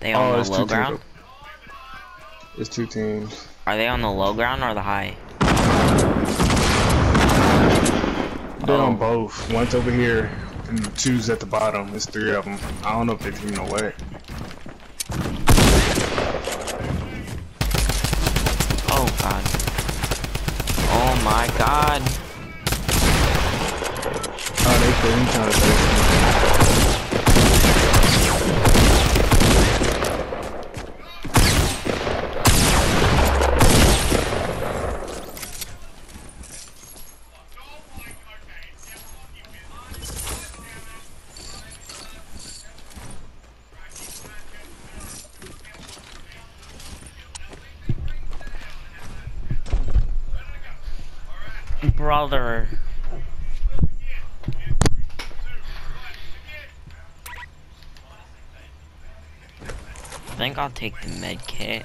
They on Oh, the low ground? teams. It's two teams. Are they on the low ground or the high? They're Oh. on both. One's over here, and two's at the bottom. It's three of them. I don't know if they're teaming away. Oh god. Oh my god. Oh, they trying to Brother. I think I'll take the med kit.